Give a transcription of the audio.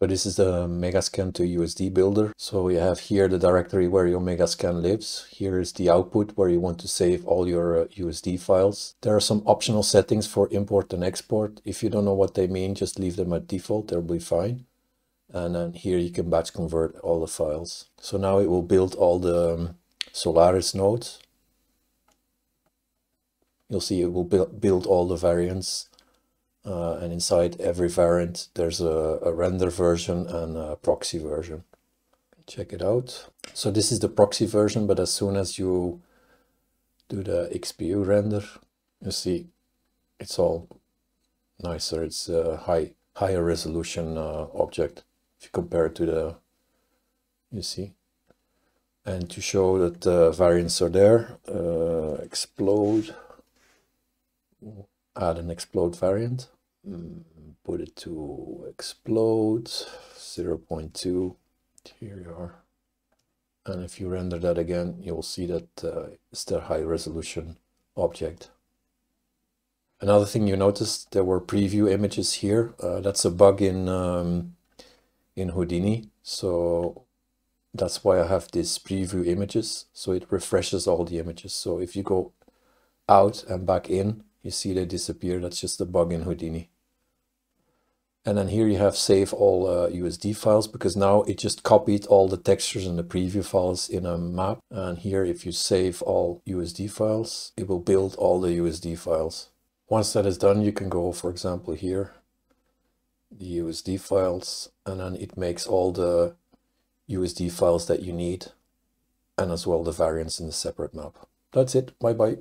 So this is the Megascan to USD builder. So you have here the directory where your Megascan lives. Here is the output where you want to save all your uh, USD files. There are some optional settings for import and export. If you don't know what they mean, just leave them at default, they'll be fine. And then here you can batch convert all the files. So now it will build all the um, Solaris nodes. You'll see it will build all the variants uh, and inside every variant there's a, a, render version and a proxy version. Check it out. So this is the proxy version, but as soon as you do the XPU render, you see it's all nicer. It's a high higher resolution uh, object if you compare it to the, you see. And to show that the variants are there, uh, explode, add an explode variant. Mm, put it to explode 0 0.2 here you are. And if you render that again you'll see that uh, it's the high resolution object. Another thing you noticed there were preview images here. Uh, that's a bug in um, in Houdini. So that's why I have these preview images. So it refreshes all the images. So if you go out and back in you see they disappear. That's just a bug in Houdini and then here you have save all uh, USD files because now it just copied all the textures and the preview files in a map. And here, if you save all USD files, it will build all the USD files. Once that is done, you can go, for example, here, the USD files, and then it makes all the USD files that you need and as well the variants in the separate map. That's it. Bye bye.